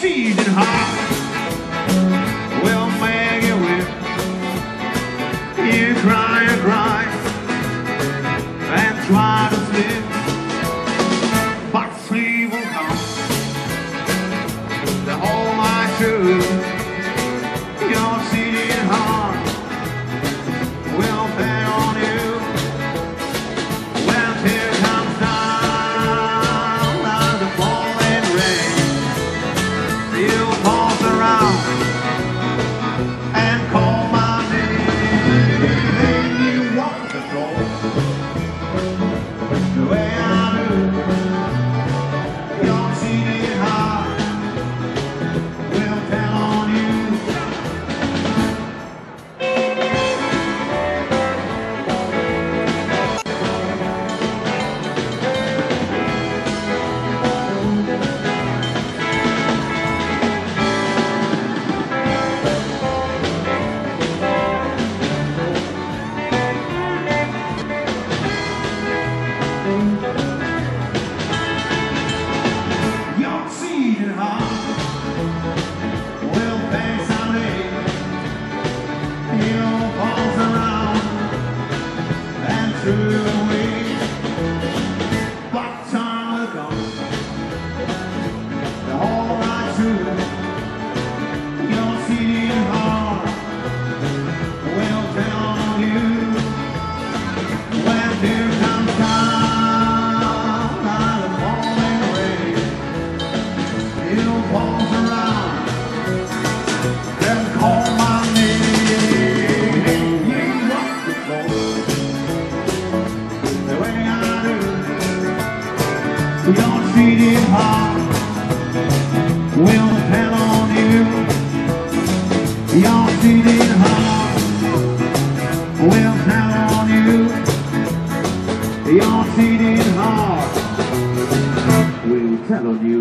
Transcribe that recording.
season hot. Well, Maggie went in crying. new born. through. We don't feed him hot. We only pound on you. We don't feed him hot. We only pound on you. We don't feed him hard. We'll tell on you.